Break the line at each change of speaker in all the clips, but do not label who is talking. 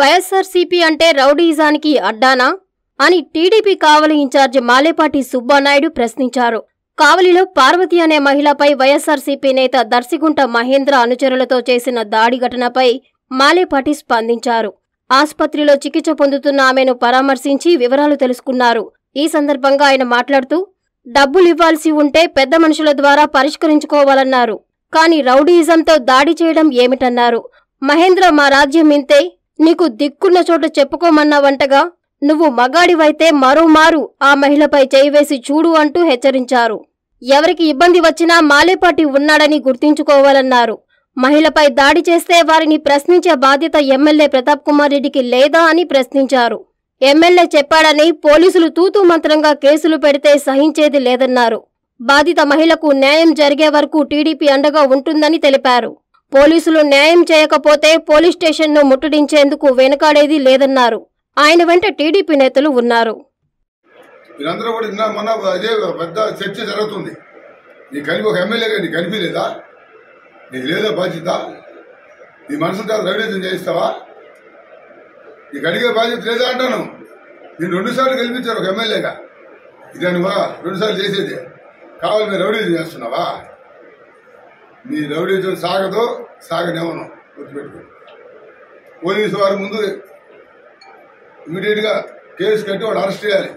వైఎస్ఆర్సీపీ అంటే రౌడీజానికి అడ్డానా? అని టీడీపీ కావలి ఇన్ఛార్జి మాలేపాటి సుబ్బానాయుడు ప్రశ్నించారు. కావలిలో పార్వతి అనే మహిళపై వైఎస్ఆర్సీపీ నేత దర్శిగుంట మహేంద్ర అనుచరులతో చేసిన దాడి ఘటనపై మాలేపాటి స్పందించారు. ఆసుపత్రిలో చికిత్స పొందుతున్న ఆమెను పరామర్శించి వివరాలు తెలుసుకున్నారు. ఈ సందర్భంగా ఆయన మాట్లాడుతూ డబ్బులివ్వాల్సి ఉంటే పెద్ద మనుషుల ద్వారా పరిష్కరించుకోవాలన్నారు. కాని రౌడీయిజంతో దాడి చేయడం ఏమిటన్నారు? మహేంద్ర మా రాజ్యం ఇంతే నీకు దిక్కున్న చోట చెప్పుకోమన్నావంటగా నువ్వు మగాడివైతే మరోమారు ఆ మహిళపై చేయివేసి చూడు అంటూ హెచ్చరించారు. ఎవరికి ఇబ్బంది వచ్చినా మాలేపాటి ఉన్నాడని గుర్తించుకోవాలన్నారు. మహిళపై దాడి చేస్తే వారిని ప్రశ్నించే బాధ్యత ఎమ్మెల్యే ప్రతాప్ కుమార్ రెడ్డికి లేదా అని ప్రశ్నించారు. ఎమ్మెల్యే చెప్పాడని పోలీసులు తూతూ మంత్రంగా కేసులు పెడితే సహించేది లేదన్నారు. బాధిత మహిళకు న్యాయం జరిగే వరకు టీడీపీ అండగా ఉంటుందని తెలిపారు. పోలీసులు న్యాయం చేయకపోతే పోలీస్ స్టేషన్ను ముట్టడించేందుకు వెనుకాడేది లేదన్నారు. ఆయన వెంట టీడీపీ నేతలు ఉన్నారు.
వీరందరూ కూడా మన అదే పెద్ద చర్చ జరుగుతుంది. నీ కలిపి ఒక ఎమ్మెల్యేగా నీకు కనిపించలేదా? నీకు లేదా బాధ్యత? నీ మనసు రవిడేజం చేయిస్తావా? నీకు అడిగే బాధ్యత లేదా అంటాను. నేను రెండుసార్లు సార్లు ఒక ఎమ్మెల్యేగా. ఇదే నువ్వా? రెండు చేసేది. కావాలి మీరు రౌడీజం చేస్తున్నావా? నీ రౌడీజం సాగదో సాగనేమను గుర్తుపెట్టుకోండి. పోలీసు వారి ముందు ఇమీడియట్గా కేసు కట్టి వాడు అరెస్ట్ చేయాలి.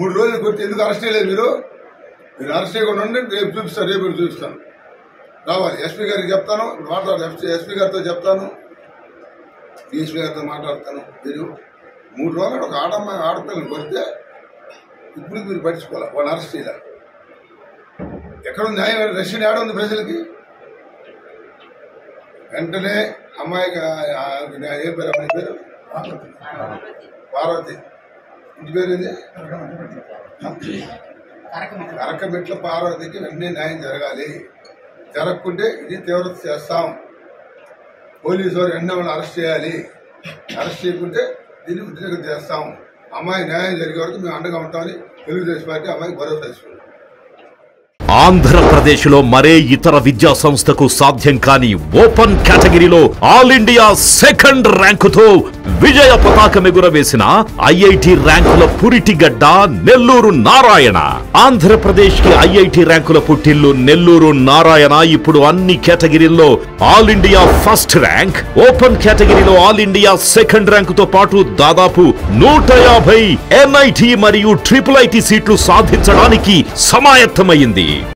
మూడు రోజులు కొట్టి ఎందుకు అరెస్ట్ చేయలేదు మీరు? మీరు అరెస్ట్ చేయకుండా ఉండండి రేపు చూపిస్తాను రేపు చూపిస్తాను. రావాలి. ఎస్పీ గారికి చెప్తాను మాట్లాడు ఎస్పీ గారితో చెప్తాను డిఎస్పీ గారితో మాట్లాడతాను. మీరు మూడు రోజులు ఒక ఆడమ్మాయి ఆడపిల్లని కొడితే ఇప్పుడు మీరు పట్టించుకోవాలి. వాళ్ళు అరెస్ట్ చేయాలి. ఎక్కడ ఉంది న్యాయం రష్యన్ ఏడ ఉంది ప్రజలకి? వెంటనే ఆ- ఏ పేరు అమ్మాయి పేరు? పార్వతి. ఇంటి పేరు ఏంది? అరకబెట్ల పార్వతికి వెంటనే న్యాయం జరగాలి. జరగకుంటే ఇది తీవ్రత చేస్తాం. పోలీసు వారు వెంటనే వాళ్ళని అరెస్ట్ చేయాలి. అరెస్ట్ చేయకుంటే దీన్ని ఉద్రేకం చేస్తాం. అమ్మాయి న్యాయం జరిగే వరకు మేము అండగా ఉంటామని తెలుగుదేశం పార్టీ అమ్మాయికి భరోసా ఇస్తుంది.
ఆంధ్రప్రదేశ్లో మరే ఇతర విద్యా సంస్థకు సాధ్యం కాని ఓపెన్ కేటగిరీలో ఆల్ ఇండియా సెకండ్ ర్యాంకుతో విజయ పతాకమెగురవేసిన ఐఐటి ర్యాంకుల పురిటిగడ్డ నెల్లూరు నారాయణ. ఆంధ్రప్రదేశ్కి ఐఐటి ర్యాంకుల పుట్టిల్లు నెల్లూరు నారాయణ. ఇప్పుడు అన్ని కేటగిరీల్లో all India first rank open కేటగిరీలో ఆల్ ఇండియా సెకండ్ ర్యాంకుతో పాటు దాదాపు నూట యాభై ఎన్ఐటి మరియు ట్రిపుల్ ఐటి సీట్లు సాధించడానికి సమాయత్తమైంది.